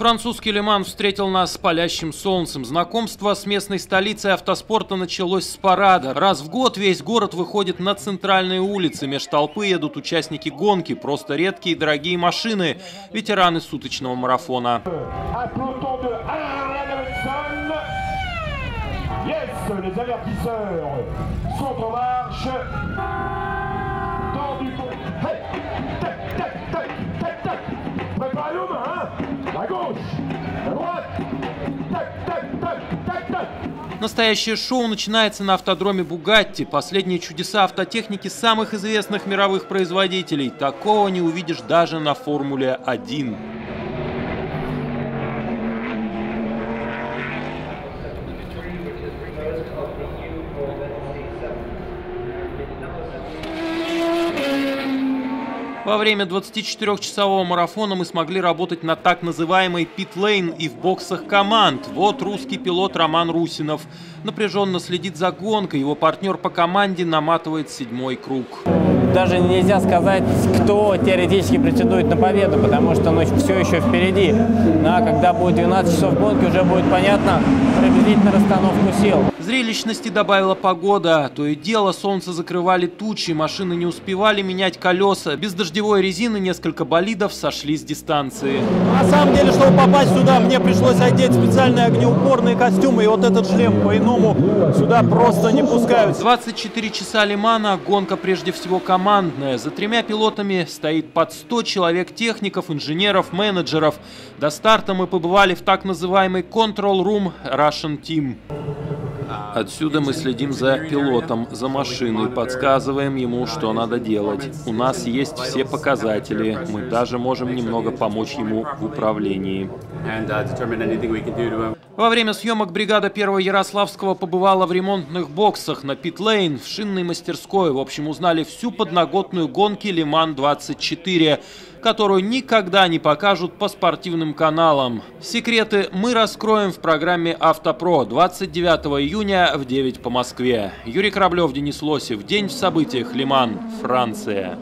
Французский Лиман встретил нас с палящим солнцем. Знакомство с местной столицей автоспорта началось с парада. Раз в год весь город выходит на центральные улицы. Меж толпы едут участники гонки, просто редкие дорогие машины, ветераны суточного марафона. Yes, les avertisseurs sont en marche. Настоящее шоу начинается на автодроме «Бугатти». Последние чудеса автотехники самых известных мировых производителей. Такого не увидишь даже на «Формуле-1». Во время 24-часового марафона мы смогли работать на так называемой пит-лейн и в боксах команд. Вот русский пилот Роман Русинов. Напряженно следит за гонкой, его партнер по команде наматывает седьмой круг. Даже нельзя сказать, кто теоретически претендует на победу, потому что ну, все еще впереди. Ну, а когда будет 12 часов гонки, уже будет понятно приблизительно расстановку сил. Зрелищности добавила погода. То и дело солнце закрывали тучи, машины не успевали менять колеса. Без дождевой резины несколько болидов сошли с дистанции. На самом деле, чтобы попасть сюда, мне пришлось одеть специальные огнеупорные костюмы. И вот этот шлем по-иному сюда просто не пускают. 24 часа Лимана, гонка прежде всего командная. За тремя пилотами стоит под 100 человек техников, инженеров, менеджеров. До старта мы побывали в так называемый Control Room Russian Team. Отсюда мы следим за пилотом, за машиной, подсказываем ему, что надо делать. У нас есть все показатели, мы даже можем немного помочь ему в управлении. Во время съемок бригада 1 Ярославского побывала в ремонтных боксах на Питлейн, в шинной мастерской. В общем, узнали всю подноготную гонки Лиман-24 которую никогда не покажут по спортивным каналам. Секреты мы раскроем в программе «Автопро» 29 июня в 9 по Москве. Юрий Кораблев, Денис Лосев. День в событиях. Лиман, Франция.